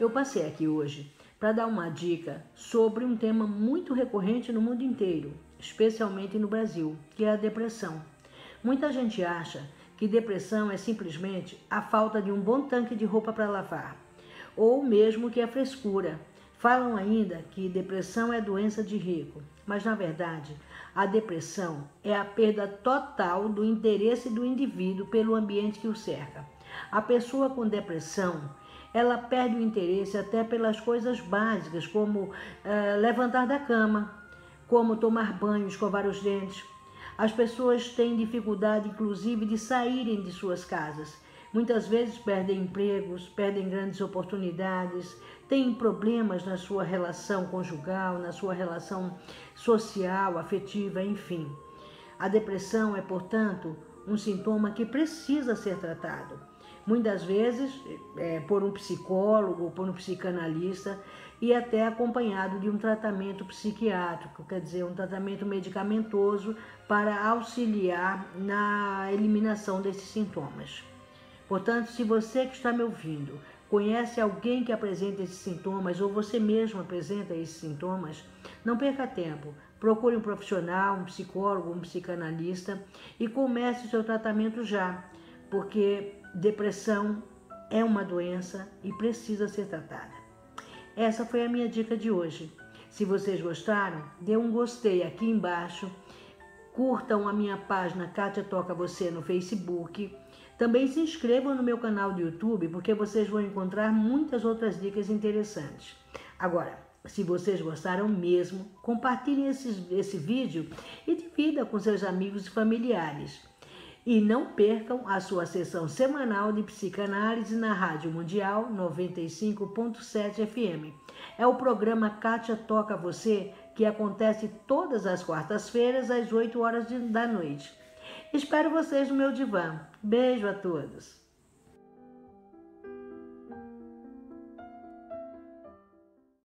Eu passei aqui hoje para dar uma dica sobre um tema muito recorrente no mundo inteiro, especialmente no Brasil, que é a depressão. Muita gente acha que depressão é simplesmente a falta de um bom tanque de roupa para lavar, ou mesmo que é frescura. Falam ainda que depressão é doença de rico, mas na verdade, a depressão é a perda total do interesse do indivíduo pelo ambiente que o cerca. A pessoa com depressão ela perde o interesse até pelas coisas básicas, como uh, levantar da cama, como tomar banho, escovar os dentes. As pessoas têm dificuldade, inclusive, de saírem de suas casas. Muitas vezes perdem empregos, perdem grandes oportunidades, têm problemas na sua relação conjugal, na sua relação social, afetiva, enfim. A depressão é, portanto, um sintoma que precisa ser tratado muitas vezes é, por um psicólogo, por um psicanalista e até acompanhado de um tratamento psiquiátrico, quer dizer, um tratamento medicamentoso para auxiliar na eliminação desses sintomas. Portanto, se você que está me ouvindo conhece alguém que apresenta esses sintomas ou você mesmo apresenta esses sintomas, não perca tempo. Procure um profissional, um psicólogo, um psicanalista e comece o seu tratamento já, porque Depressão é uma doença e precisa ser tratada. Essa foi a minha dica de hoje. Se vocês gostaram, dê um gostei aqui embaixo. Curtam a minha página Kátia Toca Você no Facebook. Também se inscrevam no meu canal do YouTube, porque vocês vão encontrar muitas outras dicas interessantes. Agora, se vocês gostaram mesmo, compartilhem esse, esse vídeo e divida com seus amigos e familiares. E não percam a sua sessão semanal de psicanálise na Rádio Mundial 95.7 FM. É o programa Kátia Toca Você, que acontece todas as quartas-feiras às 8 horas da noite. Espero vocês no meu divã. Beijo a todos.